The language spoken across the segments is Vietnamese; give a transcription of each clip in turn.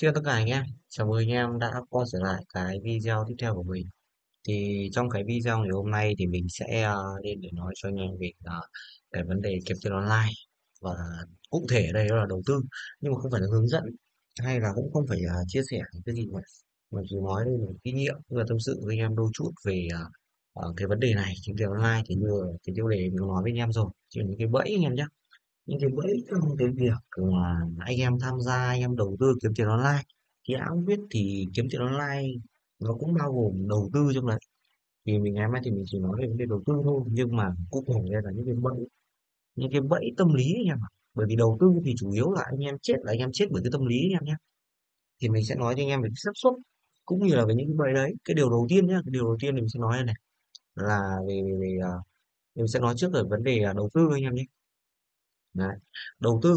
Xin chào tất cả anh em, chào mừng anh em đã quay trở lại cái video tiếp theo của mình. Thì trong cái video ngày hôm nay thì mình sẽ à, lên để nói cho anh em về à, cái vấn đề kiếm tiền online. Và cụ thể ở đây đó là đầu tư, nhưng mà không phải là hướng dẫn hay là cũng không phải à, chia sẻ cái gì mà mà chỉ nói đây là kinh nghiệm và tâm sự với anh em đôi chút về cái vấn đề này kiếm tiền online thì như cái tiêu đề mình nói với anh em rồi, chỉ những cái bẫy anh em nhé những cái bẫy trong cái việc là anh em tham gia anh em đầu tư kiếm tiền online thì ai cũng biết thì kiếm tiền online nó cũng bao gồm đầu tư trong đấy thì mình ngày mai thì mình chỉ nói về vấn đề đầu tư thôi nhưng mà cụ thể đây là những cái bẫy những cái bẫy tâm lý anh em ạ. Bởi vì đầu tư thì chủ yếu là anh em chết là anh em chết bởi cái tâm lý anh em nhé. Thì mình sẽ nói cho anh em về cái xác suất cũng như là về những cái bẫy đấy. Cái điều đầu tiên nhé cái điều đầu tiên thì mình sẽ nói này là về, về, về à, mình sẽ nói trước về vấn đề à, đầu tư anh em nhé. Đấy. Đầu tư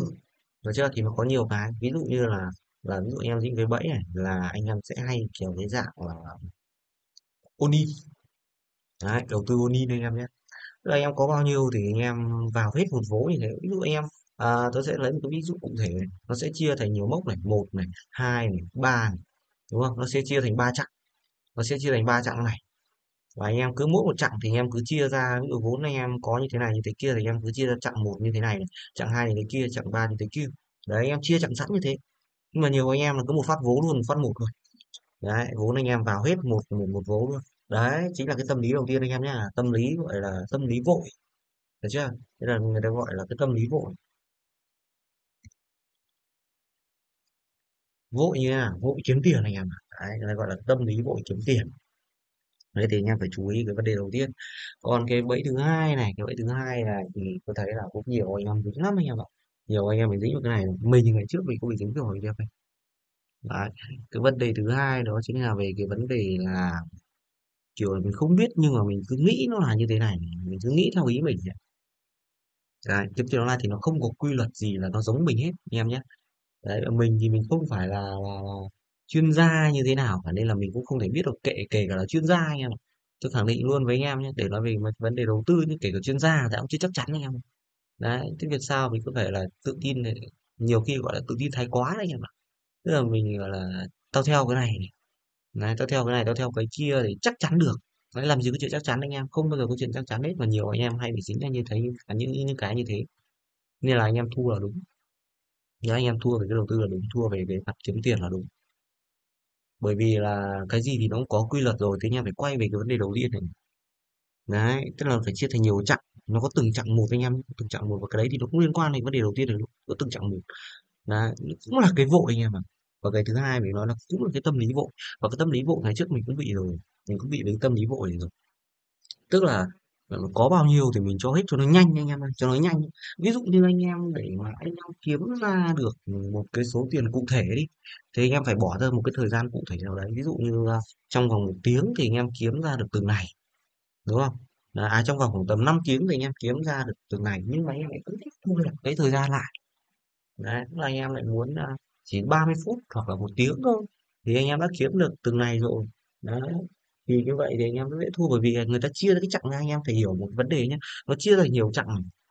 được chưa? Thì nó có nhiều cái. Ví dụ như là là ví dụ anh em dính cái bẫy này là anh em sẽ hay kiểu cái dạng là oni. Đấy đầu tư oni anh em nhé. Là anh em có bao nhiêu thì anh em vào hết một vố như thế ví dụ anh em à, tôi sẽ lấy một cái ví dụ cụ thể này. nó sẽ chia thành nhiều mốc này một này hai này ba này đúng không? Nó sẽ chia thành ba chặng. Nó sẽ chia thành ba chặng này và anh em cứ mỗi một chặng thì anh em cứ chia ra ví dụ vốn anh em có như thế này như thế kia thì anh em cứ chia ra chặng một như thế này, chặng hai như thế kia chặng ba như thế kia. Đấy anh em chia chặng sẵn như thế. Nhưng mà nhiều anh em là cứ một phát vốn luôn một phát một thôi. Đấy vốn anh em vào hết một một một vốn luôn. Đấy chính là cái tâm lý đầu tiên anh em nhá tâm lý gọi là tâm lý vội. Được chưa? Thế là người ta gọi là cái tâm lý vội. Vội như nào vội kiếm tiền anh em đấy người ta gọi là tâm lý vội kiếm tiền đấy thì anh em phải chú ý cái vấn đề đầu tiên. Còn cái bẫy thứ hai này cái bẫy thứ hai là thì tôi thấy là cũng nhiều anh em dính lắm anh em ạ. Nhiều anh em mình dính vào cái này mình ngày trước mình cũng bị dính rồi anh? Em đấy cái vấn đề thứ hai đó chính là về cái vấn đề là kiểu là mình không biết nhưng mà mình cứ nghĩ nó là như thế này mình cứ nghĩ theo ý mình đấy kiếm tiền online thì nó không có quy luật gì là nó giống mình hết anh em nhé. Đấy mình thì mình không phải là, là, là chuyên gia như thế nào cả, nên là mình cũng không thể biết được kệ, kể cả là chuyên gia anh em tôi khẳng định luôn với anh em nhé, để nói về vấn đề đầu tư như kể cả chuyên gia thì cũng chưa chắc chắn anh em đấy, thế việc sao mình có thể là tự tin nhiều khi gọi là tự tin thái quá đấy anh em ạ. Tức là mình, gọi là, tao theo cái này này. Tao theo cái này, tao theo cái kia thì chắc chắn được. Đấy, làm gì có chuyện chắc chắn anh em, không bao giờ có chuyện chắc chắn hết, mà nhiều anh em hay bị dính ra như thế à, những những cái như thế. Nên là anh em thua là đúng. Nếu anh em thua về cái đầu tư là đúng, thua về cái mặt kiếm tiền là đúng bởi vì là cái gì thì nó cũng có quy luật rồi, thế anh em phải quay về cái vấn đề đầu tiên này. Đấy, tức là phải chia thành nhiều chặng. Nó có từng chặng một anh em từng chặng một và cái đấy thì nó cũng liên quan đến vấn đề đầu tiên này có từng chặng một. Đấy cũng là cái vội anh em ạ. Và cái thứ hai mình nói là cũng là cái tâm lý vội. Và cái tâm lý vội ngày trước mình cũng bị rồi, mình cũng bị đến tâm lý vội rồi. Tức là có bao nhiêu thì mình cho hết cho nó nhanh anh em ơi, cho nó nhanh. Ví dụ như anh em để mà anh em kiếm ra được một cái số tiền cụ thể đi thì anh em phải bỏ ra một cái thời gian cụ thể nào đấy. Ví dụ như à, trong vòng một tiếng thì anh em kiếm ra được từng này đúng không? À trong vòng khoảng tầm 5 tiếng thì anh em kiếm ra được từng này nhưng mà anh em lại cứ thích thu hẹp cái thời gian lại. Đấy là anh em lại muốn à, chỉ 30 phút hoặc là một tiếng thôi thì anh em đã kiếm được từng này rồi. Đấy thì như vậy thì anh em dễ thua bởi vì người ta chia ra cái chặng ra anh em phải hiểu một vấn đề nhé nó chia thành nhiều chặng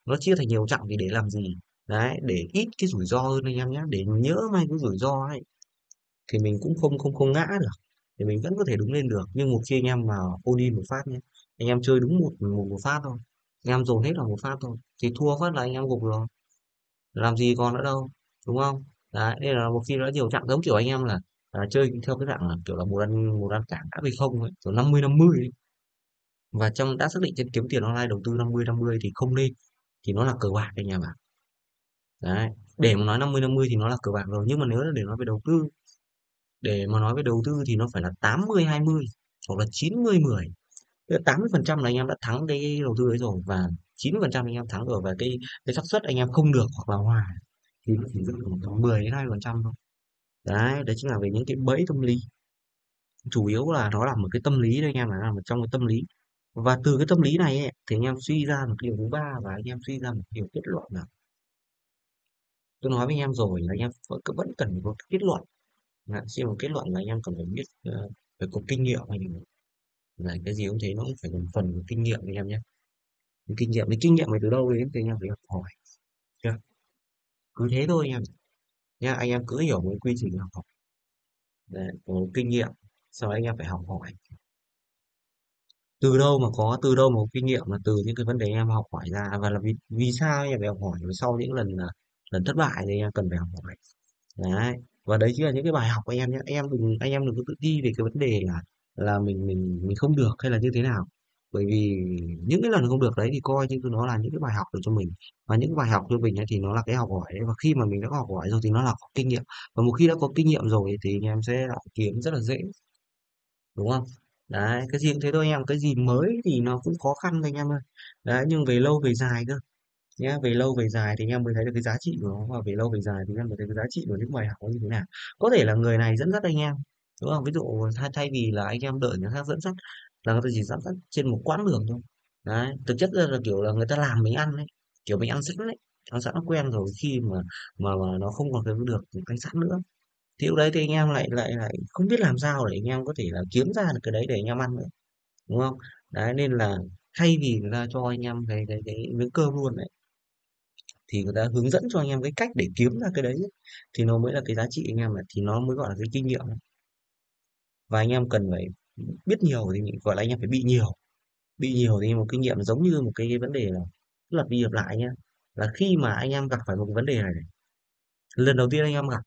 nó chia thành nhiều chặng thì để làm gì? Đấy để ít cái rủi ro hơn anh em nhé để nhớ may cái rủi ro ấy. Thì mình cũng không không không ngã được thì mình vẫn có thể đứng lên được. Nhưng một khi anh em mà all in một phát nhé anh em chơi đúng một một, một phát thôi. Anh em dồn hết vào một phát thôi thì thua phát là anh em gục rồi. Làm gì còn nữa đâu đúng không? Đấy đây là một khi nó nhiều chặng giống kiểu anh em là à, chơi theo cái dạng là kiểu là một ăn một ăn cảng đã về không ấy, kiểu 50 50 ấy. và trong đã xác định trên kiếm tiền online đầu tư năm mươi năm mươi thì không nên thì nó là cờ bạc anh em ạ đấy để mà nói năm mươi năm mươi thì nó là cờ bạc rồi nhưng mà nếu là để nói về đầu tư để mà nói về đầu tư thì nó phải là tám mươi hai mươi hoặc là chín mươi mười. 80% là anh em đã thắng cái đầu tư ấy rồi và 90% anh em thắng rồi và cái cái xác suất anh em không được hoặc là hòa thì nó chỉ dừng khoảng 10 đến 20% thôi đấy đấy chính là về những cái bẫy tâm lý. Chủ yếu là nó là một cái tâm lý đây anh em là nằm trong cái tâm lý. Và từ cái tâm lý này ấy, thì anh em suy ra một điều thứ ba và anh em suy ra một điều kết luận là tôi nói với anh em rồi là anh em vẫn, cần có kết luận. Dạ, là xin một kết luận là anh em cần phải biết uh, phải có kinh nghiệm anh em là cái gì cũng thế nó cũng phải một phần của kinh nghiệm anh em nhé. Kinh nghiệm cái kinh nghiệm này từ đâu đến thì anh em phải học hỏi chưa? Cứ thế thôi anh em nha anh em cứ hiểu một quy trình học học để có kinh nghiệm, sau anh em phải học hỏi. Từ đâu mà có, từ đâu mà có kinh nghiệm là từ những cái vấn đề em học hỏi ra. Và là vì vì sao em phải học hỏi? Và sau những lần à, lần thất bại thì em cần phải học hỏi. Đấy, và đấy chính là những cái bài học của em nhé em đừng, anh em đừng có tự ti về cái vấn đề là là mình mình mình không được hay là như thế nào bởi vì những cái lần không được đấy thì coi như nó là những cái bài học được cho mình. Và những bài học cho mình ấy thì nó là cái học hỏi đấy. Và khi mà mình đã học hỏi rồi thì nó là có kinh nghiệm. Và một khi đã có kinh nghiệm rồi thì anh em sẽ kiếm rất là dễ. Đúng không? Đấy cái gì cũng thế thôi anh em. Cái gì mới thì nó cũng khó khăn thôi anh em ơi. Đấy nhưng về lâu về dài cơ. Nhé về lâu về dài thì anh em mới thấy được cái giá trị của nó. Và về lâu về dài thì anh em mới thấy cái giá trị của những bài học như thế nào. Có thể là người này dẫn dắt anh em đúng không? Ví dụ thay, thay vì là anh em đợi người khác dẫn dắt là người ta chỉ dám dắt trên một quãng đường thôi. Đấy thực chất là, là kiểu là người ta làm mình ăn đấy kiểu mình ăn sẵn đấy. Ăn sẵn nó quen rồi khi mà mà, mà nó không còn cái được ăn sẵn nữa. Thì lúc đấy thì anh em lại lại lại không biết làm sao để anh em có thể là kiếm ra được cái đấy để anh em ăn nữa đúng không? Đấy nên là thay vì người ta cho anh em cái cái cái miếng cơm luôn đấy thì người ta hướng dẫn cho anh em cái cách để kiếm ra cái đấy thì nó mới là cái giá trị anh em ạ thì nó mới gọi là cái kinh nghiệm và anh em cần phải biết nhiều thì gọi là anh em phải bị nhiều. Bị nhiều thì một kinh nghiệm giống như một cái vấn đề là lặp đi lặp lại nhé là khi mà anh em gặp phải một vấn đề này lần đầu tiên anh em gặp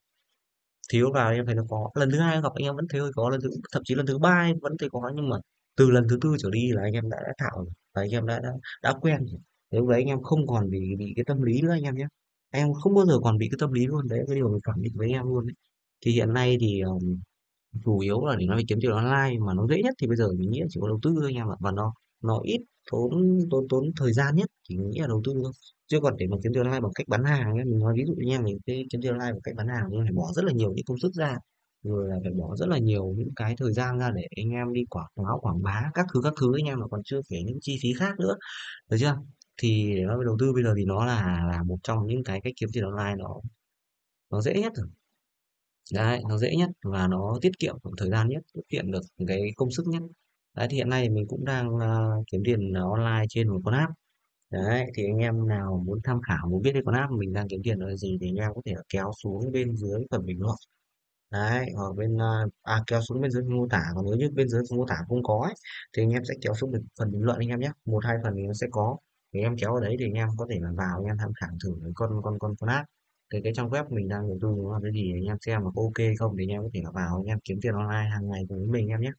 thiếu vào em thấy nó có. Lần thứ hai gặp anh em vẫn thấy hơi có lần thứ thậm chí lần thứ ba vẫn thấy có nhưng mà từ lần thứ tư trở đi là anh em đã, đã thạo rồi và anh em đã đã, đã quen thế lúc đấy anh em không còn bị bị cái tâm lý nữa anh em nhé. Anh em không bao giờ còn bị cái tâm lý luôn đấy cái điều mình khẳng định với anh em luôn đấy. Thì hiện nay thì um, chủ yếu là để nói về kiếm tiền online mà nó dễ nhất thì bây giờ mình nghĩ là chỉ có đầu tư thôi anh em ạ và nó nó ít tốn tốn tốn thời gian nhất thì mình nghĩ là đầu tư thôi. Chứ còn để mà kiếm tiền online bằng cách bán hàng ấy, mình nói ví dụ như em mình cái kiếm tiền online bằng cách bán hàng thì phải bỏ rất là nhiều những công sức ra rồi là phải bỏ rất là nhiều những cái thời gian ra để anh em đi quảng cáo quảng bá các thứ các thứ anh em mà còn chưa kể những chi phí khác nữa. Được chưa? Thì để nói về đầu tư bây giờ thì nó là là một trong những cái cách kiếm tiền online nó nó dễ nhất rồi đấy nó dễ nhất và nó tiết kiệm thời gian nhất tiết kiệm được cái công sức nhất. Đấy thì hiện nay mình cũng đang uh, kiếm tiền online trên một con app. Đấy thì anh em nào muốn tham khảo muốn biết cái con app mình đang kiếm tiền là gì thì anh em có thể kéo xuống bên dưới phần bình luận. Đấy hoặc bên uh, à kéo xuống bên dưới mô tả. Còn nếu như bên dưới mô tả không có ấy, thì anh em sẽ kéo xuống phần bình luận anh em nhé. Một hai phần thì nó sẽ có. Thì anh em kéo ở đấy thì anh em có thể là vào anh em tham khảo thử con con con con app cái cái trang web mình đang dùng nó là cái gì anh em xem mà ok không thì anh em có thể vào, anh em kiếm tiền online hàng ngày cùng với mình em nhé.